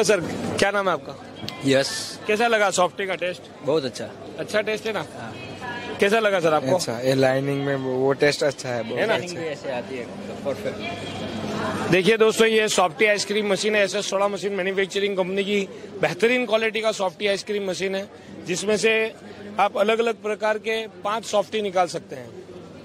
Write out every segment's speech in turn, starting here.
Hello sir क्या नाम है आपका? यस। yes. कैसा लगा सॉफ्टी का टेस्ट? बहुत अच्छा। अच्छा टेस्ट है ना? कैसा लगा सर आपको? अच्छा ये लाइनिंग में वो टेस्ट अच्छा है है ना? भी ऐसे आती है परफेक्ट देखिए दोस्तों ये सॉफ्टी आइसक्रीम मशीन है S S soda machine manufacturing company की बेहतरीन क्वालिटी का सॉफ्टी आइसक्रीम मशीन है जिसमें से आप अलग अलग प्रकार के पाँच सॉफ्टी निकाल सकते हैं।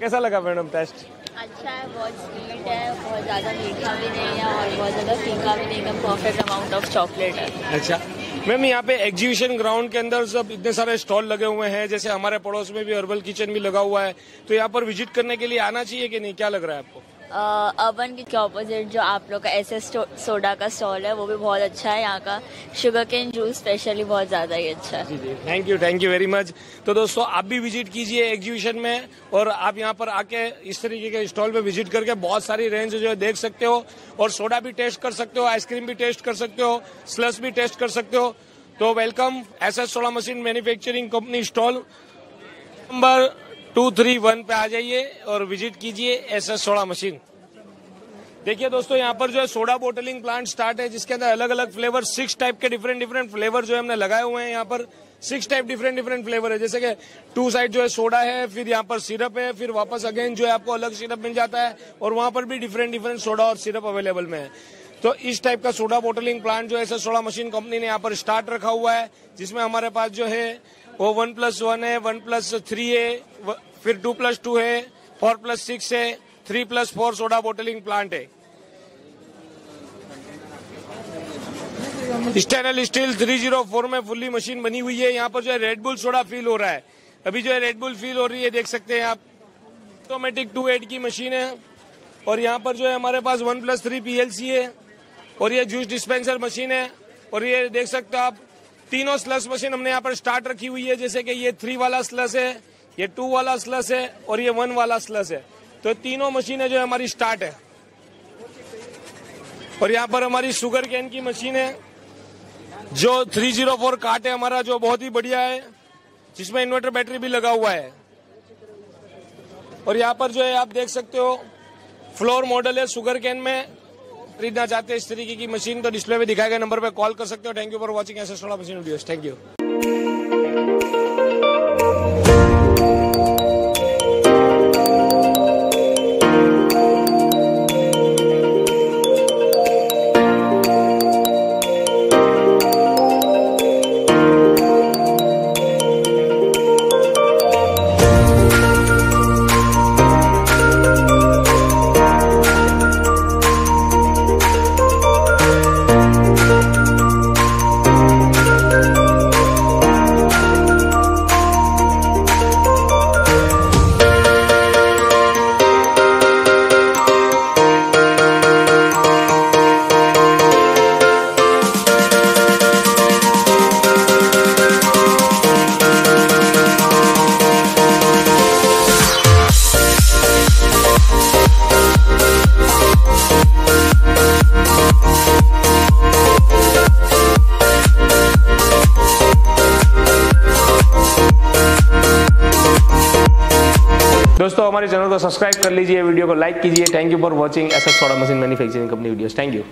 कैसा लगा मैडम टेस्ट? अच्छा है, बहुत स्वीट है, बहुत ज़्यादा मीठा भी नहीं है और बहुत ज़्यादा फीका भी नहीं है परफेक्ट अमाउंट ऑफ़ चॉकलेट है। अच्छा। मैम, यहाँ पे एग्जीबिशन ग्राउंड के अंदर सब इतने सारे स्टॉल लगे हुए हैं, जैसे हमारे पड़ोस में भी हर्बल किचन भी लगा हुआ है। तो यहाँ पर विज़िट करने के लिए आना चाहिए कि नहीं? क्या लग रहा है आपको? अर्बन के ऑपोजिट जो आप लोग का एस सोडा का स्टॉल है, वो भी बहुत अच्छा है। यहाँ का शुगर केन जूस स्पेशली बहुत ज़्यादा ही अच्छा है। Thank you thank you very much तो दोस्तों, आप भी विज़िट कीजिए एग्जीबिशन में और आप यहाँ पर आके इस तरीके के स्टॉल पे विज़िट करके बहुत सारी रेंज जो है देख सकते हो और सोडा भी टेस्ट कर सकते हो आइसक्रीम भी टेस्ट कर सकते हो स्लस भी टेस्ट कर सकते हो। तो welcome S S soda machine manufacturing company stall number two three one पे आ जाइए और विज़िट कीजिए एस एस सोडा मशीन। देखिए दोस्तों, यहाँ पर जो है सोडा बोटलिंग प्लांट स्टार्ट है, जिसके अंदर अलग अलग फ्लेवर सिक्स टाइप के डिफरेंट डिफरेंट फ्लेवर जो है हमने लगाए हुए हैं यहाँ पर। Six type different different flavour है, जैसे कि टू साइड जो है सोडा है, फिर यहाँ पर सिरप है, फिर वापस अगेन जो है आपको अलग सिरप मिल जाता है और वहाँ पर भी डिफरेंट डिफरेंट सोडा और सिरप अवेलेबल में है। तो इस टाइप का सोडा बोटलिंग प्लांट जो है, ऐसा सोडा मशीन कंपनी ने यहाँ पर स्टार्ट रखा हुआ है, जिसमें हमारे पास जो है, वो वन प्लस वन है वन प्लस थ्री है फिर टू प्लस टू है फोर प्लस सिक्स है three plus four soda bottling plant है। स्टेनल स्टील 304 में फुल्ली मशीन बनी हुई है। यहाँ पर जो है रेडबुल सोडा फील हो रहा है। अभी जो है रेडबुल फील हो रही है, देख सकते हैं आप। ऑटोमेटिक टू एट की मशीन है। और यहाँ पर जो है, हमारे पास वन प्लस थ्री पीएलसी है। और ये जूस डिस्पेंसर मशीन है। और ये देख सकते हो आप, तीनों स्लस मशीन हमने यहाँ पर स्टार्ट रखी हुई है, जैसे कि ये थ्री वाला स्लस है, ये टू वाला स्लस है, और ये वन वाला स्लस है। तो तीनों मशीनें जो हमारी स्टार्ट है। और यहाँ पर हमारी शुगर कैन की मशीन है, जो 304 काट है हमारा, जो बहुत ही बढ़िया है, जिसमें इन्वर्टर बैटरी भी लगा हुआ है। और यहाँ पर जो है, आप देख सकते हो फ्लोर मॉडल है शुगर कैन में। खरीदना चाहते हैं, इस तरीके की मशीन तो डिस्प्ले में दिखाए गए नंबर पर कॉल कर सकते हो। थैंक यू फॉर वॉचिंग सोलह मशीन वीडियोस थैंक यू दोस्तों, हमारे चैनल को सब्सक्राइब कर लीजिए, वीडियो को लाइक कीजिए। Thank you for watching S S soda machine manufacturing company videos thank you